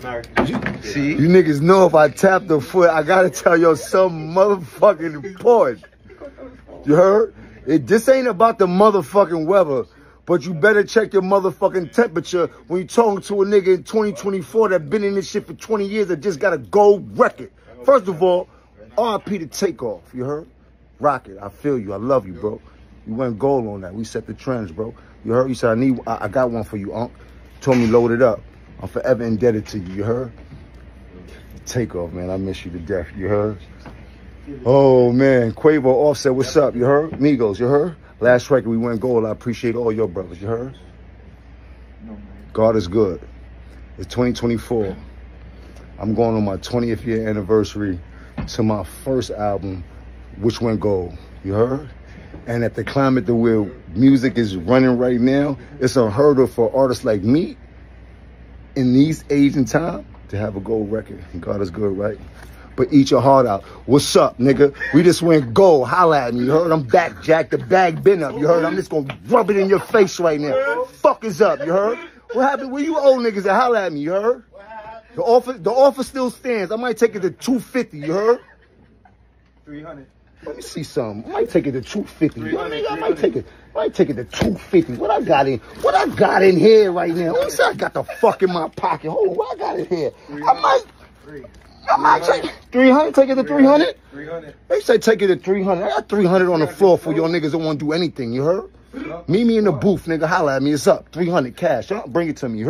American. See? You niggas know if I tap the foot, I gotta tell y'all something motherfucking important. You heard? It, this ain't about the motherfucking weather, but you better check your motherfucking temperature when you talking to a nigga in 2024 that been in this shit for 20 years that just got a gold record. First of all, RP to Takeoff. You heard? Rocket, I feel you. I love you, bro. You went gold on that. We set the trends, bro. You heard? You said I need. I, I got one for you, Unc. Told me load it up. I'm forever indebted to you. You heard? Takeoff, man. I miss you to death. You heard? Oh man, Quavo Offset, what's up? You heard? Migos, you heard? Last record we went gold. I appreciate all your brothers. You heard? God is good. It's 2024. I'm going on my 20th year anniversary to my first album, which went gold. You heard? And at the climate the where music is running right now, it's unheard of for artists like me in these age and time to have a gold record. God is good, right? But eat your heart out. What's up, nigga? We just went gold. Holla at me. You heard? I'm back, Jack. The bag been up. You heard? I'm just gonna rub it in your face right now. Fuck is up. You heard? What happened? Where you old niggas at? Holla at me. You heard? The offer, the offer still stands. I might take it to 250. You heard? 300. Let me see something. I might take it to 250. You know what I, mean? I might take it. I might take it to 250. What I got in? What I got in here right now? Let me see. I got the fuck in my pocket. Hold on. What I got in here? I might. I might take 300. Take it to 300. 300. They say take it to 300. I got 300 on the floor for y'all niggas that want to do anything. You heard? Meet me in the booth, nigga. Holla at me. It's up. 300 cash. Huh? Bring it to me. You heard?